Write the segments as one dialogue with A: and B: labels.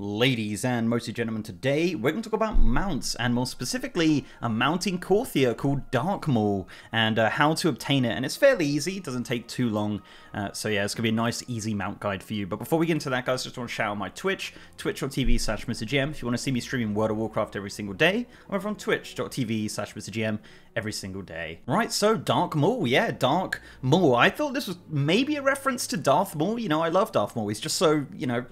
A: Ladies and mostly gentlemen, today we're going to talk about mounts, and more specifically, a mounting Korthia called Dark Maul, and uh, how to obtain it. And it's fairly easy, doesn't take too long. Uh, so yeah, it's going to be a nice, easy mount guide for you. But before we get into that, guys, just want to shout out my Twitch, twitch.tv slash MrGM. If you want to see me streaming World of Warcraft every single day, I'm over on twitch.tv slash MrGM every single day. Right, so Dark Maul, yeah, Dark Maul. I thought this was maybe a reference to Darth Maul. You know, I love Darth Maul. He's just so, you know,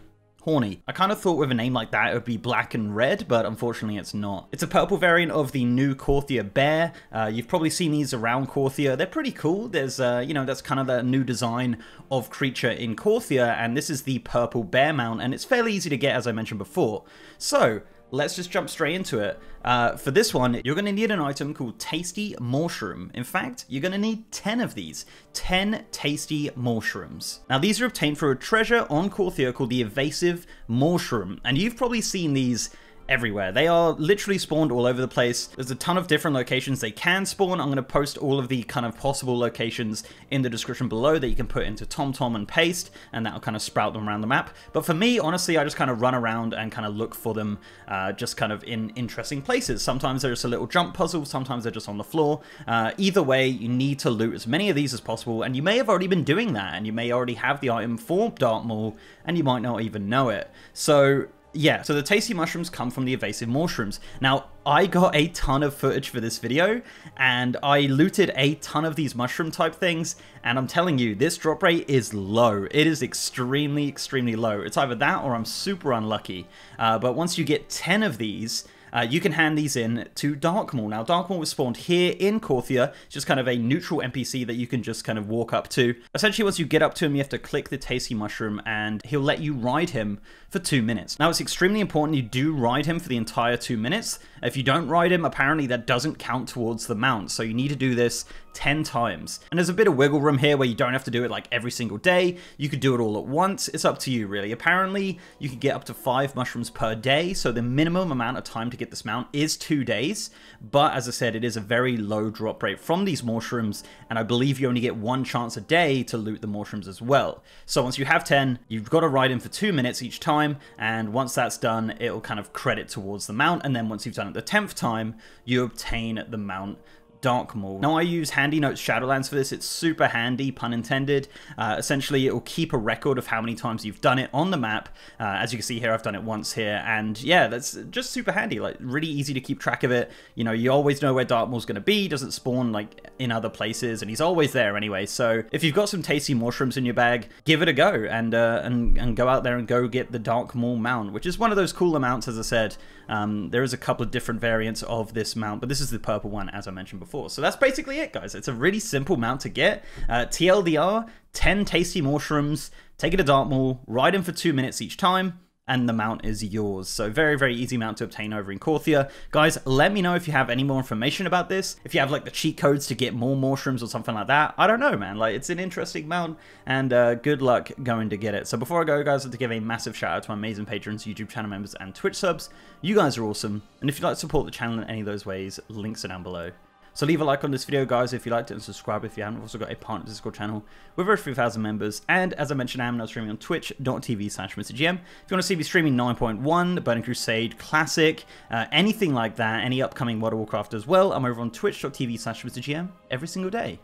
A: horny. I kind of thought with a name like that it would be black and red, but unfortunately it's not. It's a purple variant of the new Korthia Bear. Uh, you've probably seen these around Korthia. They're pretty cool. There's, uh, you know, that's kind of the new design of creature in Korthia, and this is the purple bear mount, and it's fairly easy to get, as I mentioned before. So, let's just jump straight into it. Uh, for this one, you're going to need an item called Tasty Mawshroom. In fact, you're going to need 10 of these. 10 Tasty Mawshrooms. Now, these are obtained for a treasure on Korthia called the Invasive Mawshroom, and you've probably seen these everywhere. They are literally spawned all over the place. There's a ton of different locations they can spawn. I'm going to post all of the kind of possible locations in the description below that you can put into TomTom and paste, and that'll kind of sprout them around the map. But for me, honestly, I just kind of run around and kind of look for them uh, just kind of in interesting places. Sometimes they're just a little jump puzzle, sometimes they're just on the floor. Uh, either way, you need to loot as many of these as possible, and you may have already been doing that, and you may already have the item for Dark Maul, and you might not even know it. So yeah, so the tasty mawshrooms come from the invasive mawshrooms. Now, I got a ton of footage for this video, and I looted a ton of these mushroom type things, and I'm telling you, this drop rate is low. It is extremely, extremely low. It's either that or I'm super unlucky. Uh, but once you get 10 of these, uh, you can hand these in to Dark Maul. Now, Dark Maul was spawned here in Korthia, just kind of a neutral NPC that you can just kind of walk up to. Essentially, once you get up to him, you have to click the Tasty Mawshroom, and he'll let you ride him for two minutes. Now, it's extremely important you do ride him for the entire two minutes. If you don't ride him, apparently that doesn't count towards the mount, so you need to do this 10 times. And there's a bit of wiggle room here where you don't have to do it like every single day. You could do it all at once. It's up to you, really. Apparently, you can get up to five mushrooms per day, so the minimum amount of time to get this mount is two days. But as I said, it is a very low drop rate from these mushrooms, and I believe you only get one chance a day to loot the mushrooms as well. So once you have 10, you've got to ride in for two minutes each time, and once that's done, it'll kind of credit towards the mount, and then once you've done it the 10th time, you obtain the mount Dark Maul. Now I use Handy Notes Shadowlands for this. It's super handy, pun intended. Uh, essentially, it will keep a record of how many times you've done it on the map. Uh, as you can see here, I've done it once here, and yeah, that's just super handy. Like really easy to keep track of it. You know, you always know where Dark Maul's going to be. Doesn't spawn like in other places, and he's always there anyway. So if you've got some tasty mawshrooms in your bag, give it a go and uh, and and go out there and go get the Dark Maul mount, which is one of those cool amounts. As I said, um, there is a couple of different variants of this mount, but this is the purple one, as I mentioned before. So that's basically it, guys. It's a really simple mount to get. Uh, TLDR, 10 tasty mawshrooms, take it to Darkmaul, ride them for two minutes each time, and the mount is yours. So very, very easy mount to obtain over in Korthia. Guys, let me know if you have any more information about this. If you have like the cheat codes to get more mushrooms or something like that. I don't know, man. Like it's an interesting mount and uh, good luck going to get it. So before I go, guys, I'd to give a massive shout out to my amazing patrons, YouTube channel members, and Twitch subs. You guys are awesome. And if you'd like to support the channel in any of those ways, links are down below. So leave a like on this video, guys, if you liked it, and subscribe if you haven't. We've also got a partner Discord channel with over 3,000 members. And as I mentioned, I am now streaming on twitch.tv slash MrGM. If you want to see me streaming 9.1, Burning Crusade, Classic, uh, anything like that, any upcoming World of Warcraft as well, I'm over on twitch.tv slash MrGM every single day.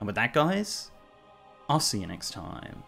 A: And with that, guys, I'll see you next time.